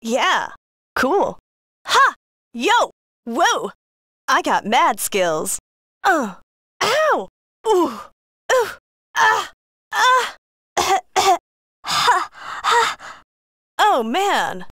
Yeah, cool. Ha! Yo! Whoa! I got mad skills. Uh! Ow! Ooh! Ooh! Ah! Ah! ha! Ha! Oh man!